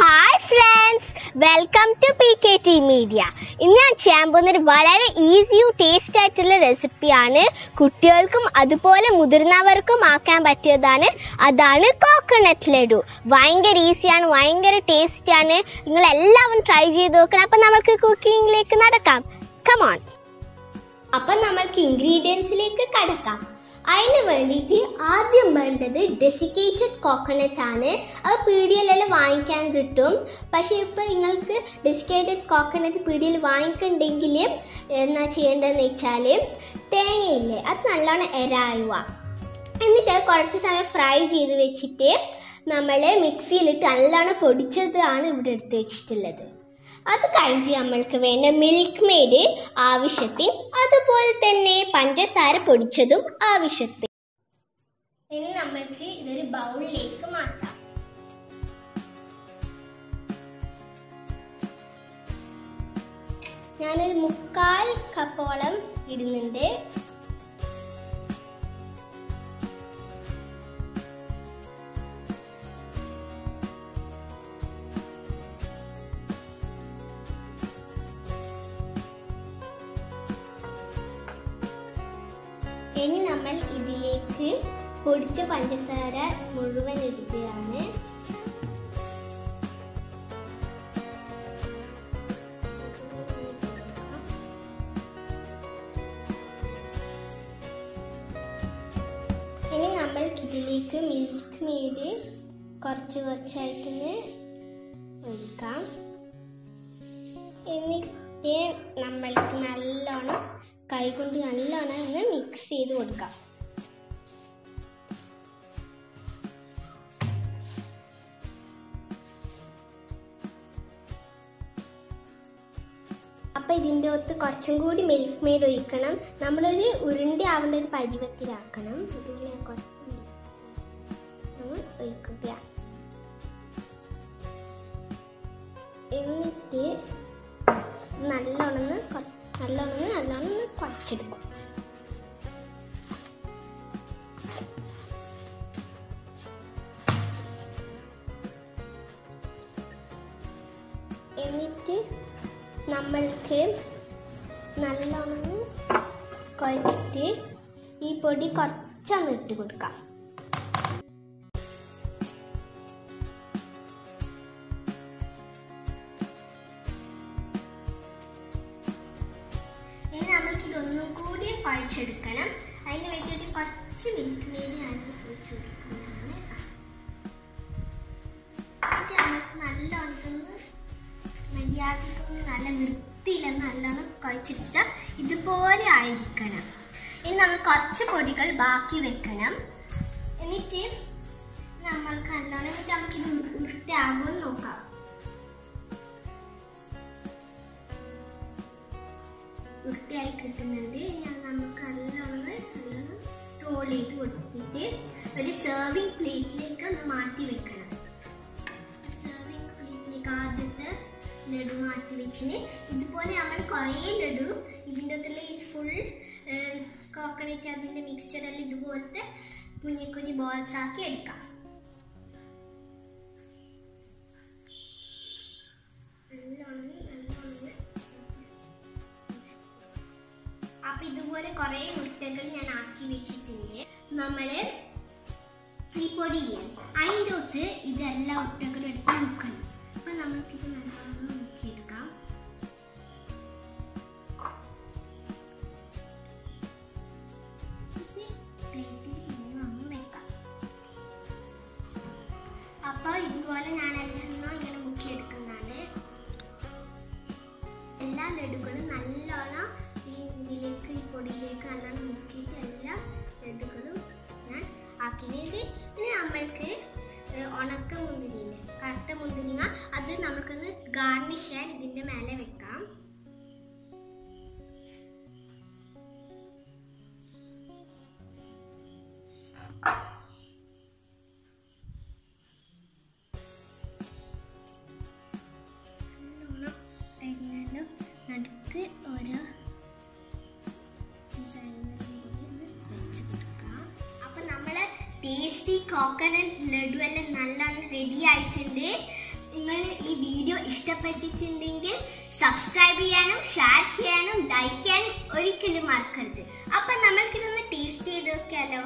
Hi friends welcome to P K T media ഇന്ന് ഞാൻ ചെയ്യാൻ പോകുന്നൊരു വളരെ ഈസിയും ടേസ്റ്റ് ആയിട്ടുള്ള റെസിപ്പിയാണ് കുട്ടികൾക്കും അതുപോലെ മുതിർന്നവർക്കും ആക്കാൻ പറ്റിയതാണ്. അതാണ് കോക്കനട്ട് ലഡു. ഭയങ്കര ഈസിയാണ് ഭയങ്കര ടേസ്റ്റിയാണ് നിങ്ങൾ എല്ലാവരും ട്രൈ ചെയ്ത് നോക്കണം. അപ്പം നമുക്ക് കുക്കിങ്ങിലേക്ക് നടക്കാം. കമോൺ അപ്പം നമ്മൾക്ക് ഇൻഗ്രീഡിയൻസിലേക്ക് കടക്കാം. അതിന് വേണ്ടിയിട്ട് ആദ്യം വേണ്ടത് ഡെസിക്കേറ്റഡ് കോക്കനട്ട് ആണ്. അത് പീടികയിലെല്ലാം വാങ്ങിക്കാൻ കിട്ടും. പക്ഷേ ഇപ്പോൾ നിങ്ങൾക്ക് ഡെസിക്കേറ്റഡ് കോക്കനട്ട് പീടികയിൽ വാങ്ങിക്കണ്ടെങ്കിൽ എന്നാ ചെയ്യേണ്ടതെന്ന് വെച്ചാൽ തേങ്ങയില്ലേ അത് നല്ലോണം എരായുക എന്നിട്ട് കുറച്ച് സമയം ഫ്രൈ ചെയ്ത് വെച്ചിട്ട് നമ്മൾ മിക്സിയിലിട്ട് നല്ലോണം പൊടിച്ചത് ആണ് ഇവിടെ എടുത്ത് വെച്ചിട്ടുള്ളത്. അത് കഴിഞ്ഞിട്ട് നമ്മൾക്ക് വേണ്ട മിൽക്ക് മെയ്ഡ് ആവശ്യത്തിന് അതുപോലെ തന്നെ പഞ്ചസാര പൊടിച്ചതും ആവശ്യത്തിന്. ഇനി നമ്മൾക്ക് ഇതൊരു ബൗളിലേക്ക് മാറ്റാം. ഞാനൊരു മുക്കാൽ കപ്പോളം ഇടുന്നുണ്ട്. ഇനി നമ്മൾ ഇതിലേക്ക് പൊടിച്ച പഞ്ചസാര മുഴുവൻ ഇടുകയാണ്. ഇനി നമ്മൾ ഇതിലേക്ക് മിൽക്ക് മെയ്ഡ് കുറച്ച് കുറച്ചായിട്ടൊന്ന് ഒഴിക്കാം. എന്നിട്ട് നമ്മൾക്ക് നല്ലോണം കൈകൊണ്ട് നല്ലോണം ഒന്ന് മിക്സ് ചെയ്ത് കൊടുക്കാം. അപ്പൊ ഇതിന്റെ ഒത്ത് കുറച്ചും കൂടി മിൽക്ക് മെയ്ഡ് ഒഴിക്കണം. നമ്മളൊരു ഉരുണ്ട ആവേണ്ട ഒരു പരുവത്തിലാക്കണം. ഇതുപോലെ കുറച്ച് നമ്മൾ ഒഴിക്കുക. എന്നിട്ട് കുഴച്ചെടുക്കും എന്നിട്ട് നമ്മൾക്ക് നല്ലോണം കുഴച്ചിട്ട് ഈ പൊടി കുറച്ചൊന്ന് ഇട്ട് കൊടുക്കാം. കുഴച്ചെടുക്കണം അതിന് വേണ്ടിയിട്ട് കുറച്ച് മിൽക്ക് മേടി ആണെങ്കിൽ ഒഴിച്ചു നമുക്ക് നല്ലോണം ഇതൊന്ന് മര്യാദക്കൊന്ന് നല്ല വൃത്തിയില്ല നല്ലോണം കുഴച്ചെടുത്ത ഇതുപോലെ ആയിരിക്കണം. ഇനി നമ്മൾ കുറച്ച് പൊടികൾ ബാക്കി വെക്കണം. എന്നിട്ട് നമ്മൾക്ക് നല്ലോണം എന്നിട്ട് നമുക്കിത് ചെയ്ത് കൊടുത്തിട്ട് ഒരു സെർവിങ് പ്ലേറ്റിലേക്ക് ഒന്ന് മാറ്റി വെക്കണം. സെർവിങ് പ്ലേറ്റിലേക്ക് ആദ്യത്തെ ലഡു മാറ്റി വെച്ചിന്. ഇതുപോലെ നമ്മൾ കുറേ ലഡു ഇതിന്റെ അകത്തുള്ള ഈ ഫുൾ കോക്കനട്ട് അതിന്റെ മിക്സ്ചറെല്ലാം ഇതുപോലത്തെ കുഞ്ഞി കുഞ്ഞി ബോൾസ് ആക്കി എടുക്കാം. അപ്പൊ ഇതുപോലെ കുറെ മുട്ടകൾ ഞാൻ ആക്കി വെച്ചിട്ടുണ്ട്. നമ്മൾ ഈ പൊടിയില്ലേ അതിന്റെ ഒത്ത് ഇതെല്ലാം മുട്ടകളും എടുത്ത് നോക്കണം അപ്പൊ നമുക്കിത് നല്ലോണം നമ്മൾക്ക് ഉണക്ക മുന്തിരിയില്ലേ? കറുത്ത മുന്തിരിങ്ങ. അത് നമുക്കൊന്ന് ഗാർണിഷ് ചെയ്യാൻ ഇതിന്റെ മേലെ വെക്കാം. നല്ലോണം കോക്കനട്ട് ലഡു എല്ലാം നല്ലോണം റെഡി ആയിട്ടുണ്ട്. നിങ്ങൾ ഈ വീഡിയോ ഇഷ്ടപ്പെട്ടിട്ടുണ്ടെങ്കിൽ സബ്സ്ക്രൈബ് ചെയ്യാനും ഷെയർ ചെയ്യാനും ലൈക്ക് ചെയ്യാനും ഒരിക്കലും മറക്കരുത്. അപ്പൊ നമ്മൾക്കിതൊന്ന് ടേസ്റ്റ് ചെയ്ത് നോക്കിയാലോ?